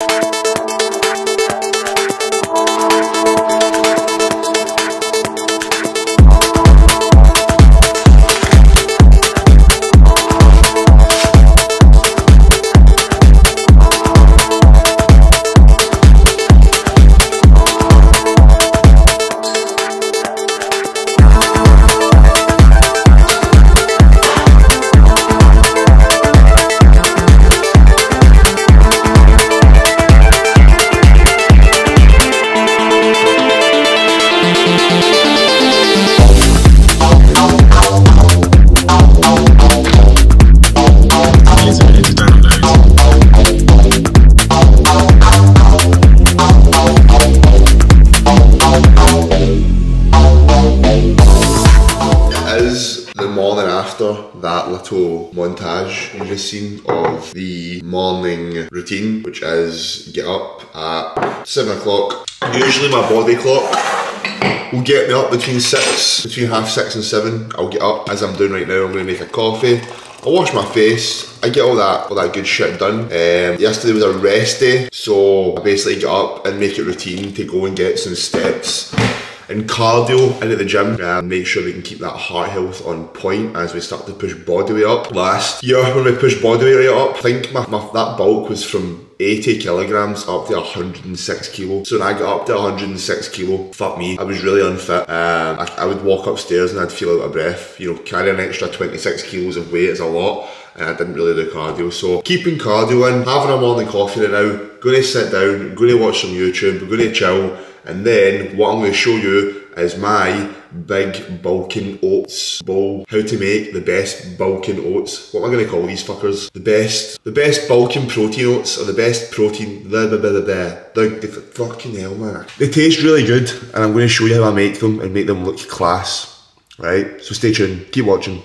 that montage you just seen of the morning routine, which is get up at seven o'clock. Usually my body clock will get me up between six, between half six and seven. I'll get up as I'm doing right now. I'm gonna make a coffee. I wash my face, I get all that all that good shit done. Um, yesterday was a rest day, so I basically get up and make it routine to go and get some steps and cardio into the gym and make sure we can keep that heart health on point as we start to push body weight up. Last year when we pushed body weight up, I think my, my that bulk was from 80 kilograms up to 106 kilo. So when I got up to 106 kilo, fuck me, I was really unfit. Um, I, I, would walk upstairs and I'd feel out of breath. You know, carrying an extra 26 kilos of weight is a lot and I didn't really do cardio. So keeping cardio in, having a morning coffee right now, going to sit down, going to watch some YouTube, going to chill, and then what I'm going to show you is my big bulking oats bowl. How to make the best bulking oats. What am I going to call these fuckers? The best, the best bulking protein oats or the best protein, blah blah blah blah blah. The, the fucking hell man. They taste really good and I'm going to show you how I make them and make them look class. Right? So stay tuned, keep watching.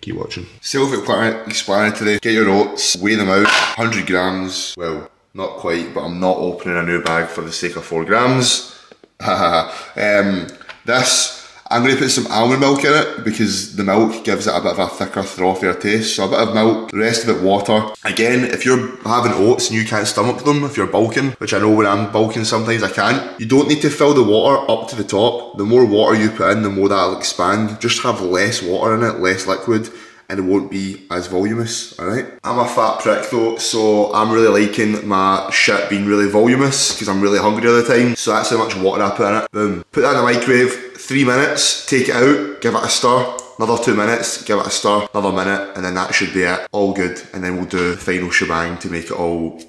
Keep watching. Self-explanatory. Get your oats, weigh them out, 100 grams. Well, not quite, but I'm not opening a new bag for the sake of four grams. um, this, I'm going to put some almond milk in it because the milk gives it a bit of a thicker, frothier taste. So a bit of milk, the rest of it water. Again, if you're having oats and you can't stomach them, if you're bulking, which I know when I'm bulking sometimes I can't, you don't need to fill the water up to the top. The more water you put in, the more that'll expand. Just have less water in it, less liquid and it won't be as voluminous, alright? I'm a fat prick though, so I'm really liking my shit being really voluminous because I'm really hungry all the time. So that's how much water I put in it. Boom. Put that in the microwave, three minutes, take it out, give it a stir. Another two minutes, give it a stir, another minute, and then that should be it. All good. And then we'll do the final shebang to make it all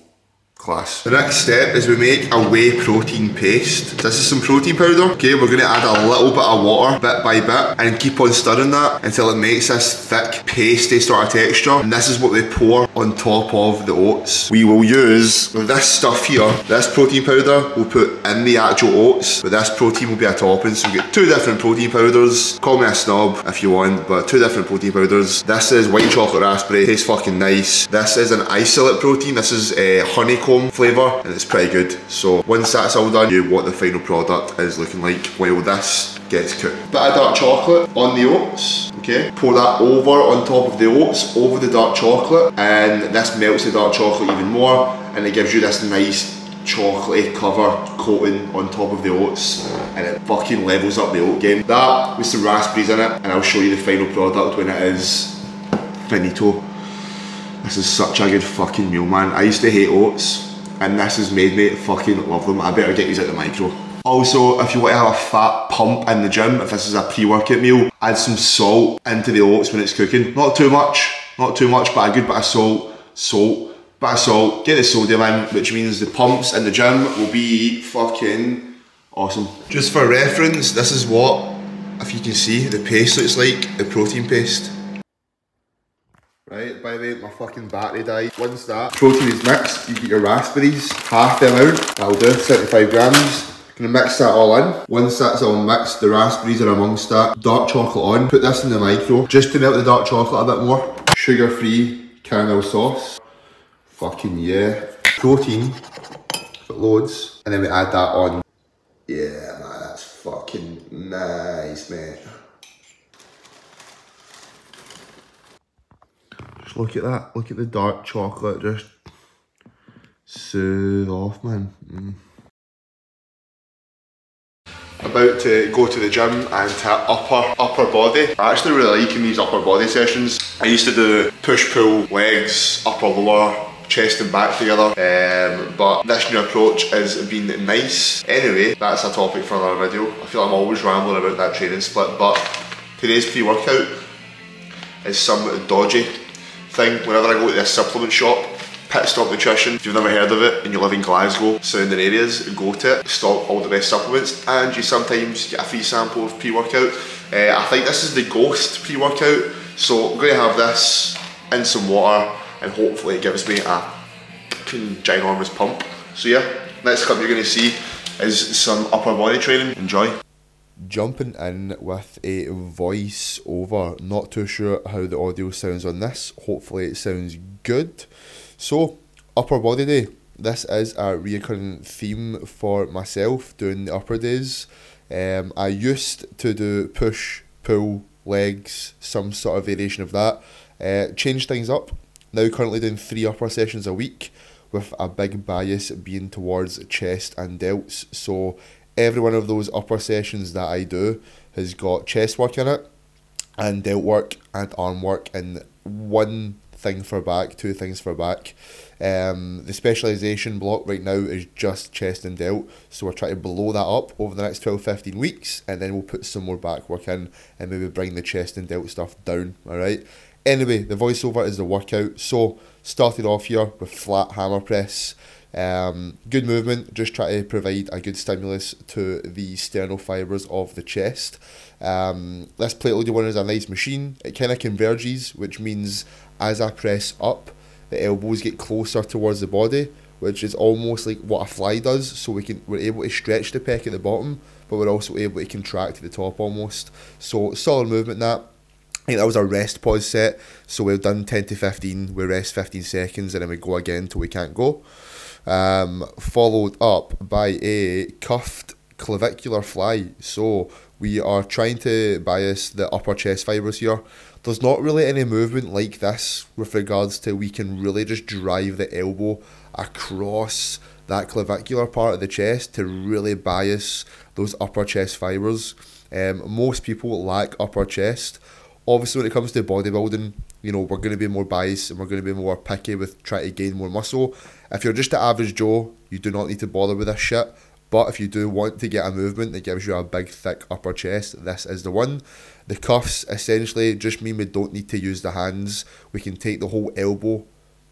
Class. The next step is we make a whey protein paste. This is some protein powder. Okay, we're gonna add a little bit of water bit by bit and keep on stirring that until it makes this thick pasty sort of texture. And this is what we pour on top of the oats. We will use this stuff here, this protein powder we'll put in the actual oats, but this protein will be a topping. So we get two different protein powders. Call me a snob if you want, but two different protein powders. This is white chocolate raspberry, tastes fucking nice. This is an isolate protein. This is a uh, honeycomb honeycomb flavour and it's pretty good. So once that's all done, you what the final product is looking like while this gets cooked. Bit of dark chocolate on the oats, okay? Pour that over on top of the oats, over the dark chocolate, and this melts the dark chocolate even more, and it gives you this nice chocolatey cover coating on top of the oats and it fucking levels up the oat game. That with some raspberries in it and I'll show you the final product when it is finito. This is such a good fucking meal, man. I used to hate oats, and this has made me fucking love them. I better get these out the micro. Also, if you want to have a fat pump in the gym, if this is a pre-workout meal, add some salt into the oats when it's cooking. Not too much, not too much, but a good bit of salt, salt, bit of salt, get the sodium in, which means the pumps in the gym will be fucking awesome. Just for reference, this is what, if you can see, the paste looks like, the protein paste. Right, by the way, my fucking battery died. Once that protein is mixed, you get your raspberries, half the amount, that'll do, 75 grams. Gonna mix that all in. Once that's all mixed, the raspberries are amongst that. Dark chocolate on, put this in the micro, just to melt the dark chocolate a bit more. Sugar-free caramel sauce. Fucking yeah. Protein, but loads. And then we add that on. Yeah, man, that's fucking nice, man. Just look at that. Look at the dark chocolate just Soothe off, man. Mm. About to go to the gym and to upper upper body. I actually really liking these upper body sessions. I used to do push pull legs, upper lower, chest and back together. Um, but this new approach has been nice. Anyway, that's a topic for another video. I feel I'm always rambling about that training split, but today's pre-workout is some dodgy thing. Whenever I go to this supplement shop, Pit Stop Nutrition, if you've never heard of it and you live in Glasgow, surrounding areas, go to it, stock all the best supplements, and you sometimes get a free sample of pre-workout. Uh, I think this is the Ghost pre-workout, so I'm going to have this in some water and hopefully it gives me a ginormous pump. So yeah, next clip you're going to see is some upper body training. Enjoy. Jumping in with a voice over. Not too sure how the audio sounds on this. Hopefully it sounds good. So, upper body day. This is a recurring theme for myself doing the upper days. Um, I used to do push, pull, legs, some sort of variation of that. Uh, change things up now currently doing three upper sessions a week with a big bias being towards chest and delts. So every one of those upper sessions that I do has got chest work in it and delt work and arm work and one thing for back, two things for back. Um, the specialisation block right now is just chest and delt, so we're trying to blow that up over the next 12 15 weeks, and then we'll put some more back work in and maybe bring the chest and delt stuff down. All right. Anyway, the voiceover is the workout. So started off here with flat hammer press. Um, good movement, just try to provide a good stimulus to the sternal fibres of the chest. Um, this plate loaded one is a nice machine. It kind of converges, which means as I press up, the elbows get closer towards the body, which is almost like what a fly does. So we can we're able to stretch the pec at the bottom, but we're also able to contract to the top almost. So solid movement that think that was a rest pause set. So we've done 10 to 15, we rest 15 seconds, and then we go again till we can't go. Um, followed up by a cuffed clavicular fly. So we are trying to bias the upper chest fibres here. There's not really any movement like this with regards to we can really just drive the elbow across that clavicular part of the chest to really bias those upper chest fibres. Um, most people lack upper chest obviously when it comes to bodybuilding, you know, we're going to be more biased and we're going to be more picky with trying to gain more muscle. If you're just an average Joe, you do not need to bother with this shit. But if you do want to get a movement that gives you a big, thick upper chest, this is the one. The cuffs essentially just mean we don't need to use the hands. We can take the whole elbow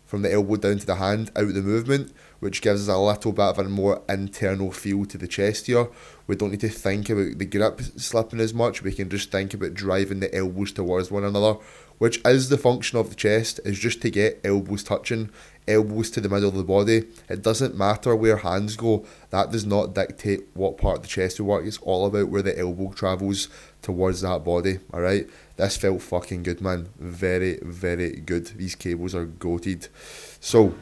from the elbow down to the hand out of the movement, which gives us a little bit of a more internal feel to the chest here. We don't need to think about the grip slipping as much. We can just think about driving the elbows towards one another, which is the function of the chest, is just to get elbows touching, elbows to the middle of the body. It doesn't matter where hands go. That does not dictate what part of the chest we work. It's all about where the elbow travels towards that body. Alright? This felt fucking good, man. Very, very good. These cables are goated. So,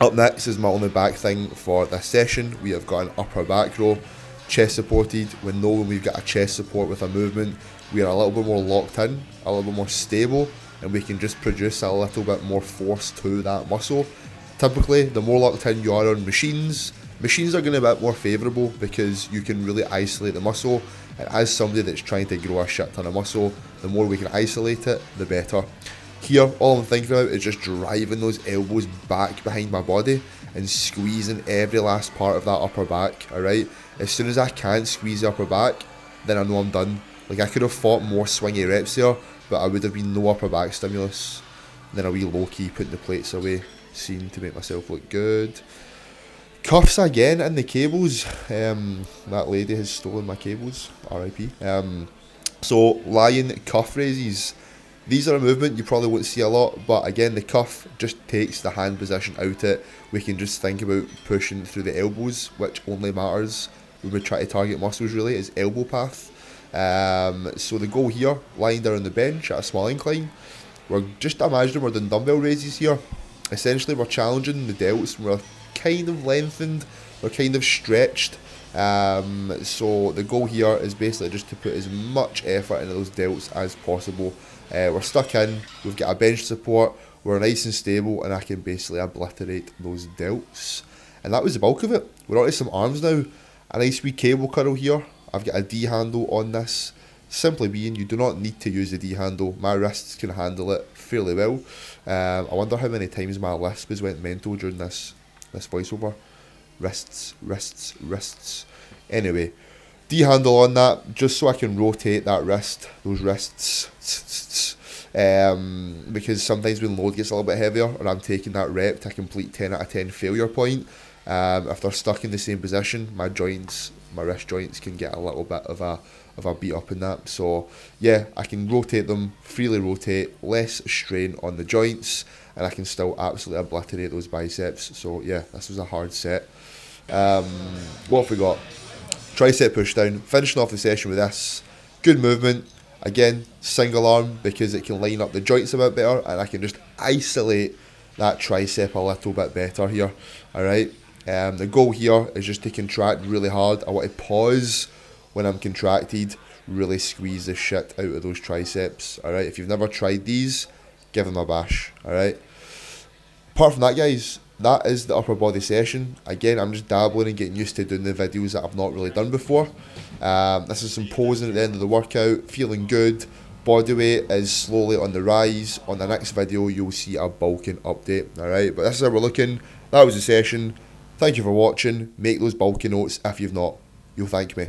up next is my only back thing for this session. We have got an upper back row, chest supported. We know when we've got a chest support with a movement, we are a little bit more locked in, a little bit more stable, and we can just produce a little bit more force to that muscle. Typically, the more locked in you are on machines, machines are going to be a bit more favourable because you can really isolate the muscle. And as somebody that's trying to grow a shit ton of muscle, the more we can isolate it, the better. Here, all I'm thinking about is just driving those elbows back behind my body and squeezing every last part of that upper back, alright? As soon as I can squeeze the upper back, then I know I'm done. Like, I could have fought more swingy reps there, but I would have been no upper back stimulus. And then a wee low key putting the plates away, scene to make myself look good. Cuffs again in the cables. Um, that lady has stolen my cables, RIP. Um, so, lying cuff raises. These are a movement you probably won't see a lot, but again, the cuff just takes the hand position out it. We can just think about pushing through the elbows, which only matters when we try to target muscles, really, is elbow path. Um, so, the goal here, lying down on the bench at a small incline, we're just imagining we're doing dumbbell raises here. Essentially, we're challenging the delts, we're kind of lengthened, we're kind of stretched. Um, so the goal here is basically just to put as much effort into those delts as possible. Uh, we're stuck in, we've got a bench support, we're nice and stable and I can basically obliterate those delts. And that was the bulk of it. We're on to some arms now. A nice wee cable curl here. I've got a D handle on this. Simply being, you do not need to use the D handle. My wrists can handle it fairly well. Um, I wonder how many times my lisp has went mental during this this voiceover. Wrists, wrists, wrists. Anyway, D handle on that just so I can rotate that wrist, those wrists. Um, because sometimes when load gets a little bit heavier and I'm taking that rep to a complete 10 out of 10 failure point, um, if they're stuck in the same position, my joints, my wrist joints can get a little bit of a of a beat up in that. So yeah, I can rotate them, freely rotate, less strain on the joints, and I can still absolutely obliterate those biceps. So yeah, this was a hard set. Um, what have we got? Tricep push down. Finishing off the session with this. Good movement. Again, single arm because it can line up the joints a bit better, and I can just isolate that tricep a little bit better here. All right. Um, the goal here is just to contract really hard. I want to pause when I'm contracted, really squeeze the shit out of those triceps. All right, if you've never tried these, give them a bash. All right. Apart from that, guys, that is the upper body session. Again, I'm just dabbling and getting used to doing the videos that I've not really done before. Um, this is some posing at the end of the workout, feeling good. Body weight is slowly on the rise. On the next video, you'll see a bulking update. All right, but this is how we're looking. That was the session. Thank you for watching. Make those bulky notes if you've not. You'll thank me.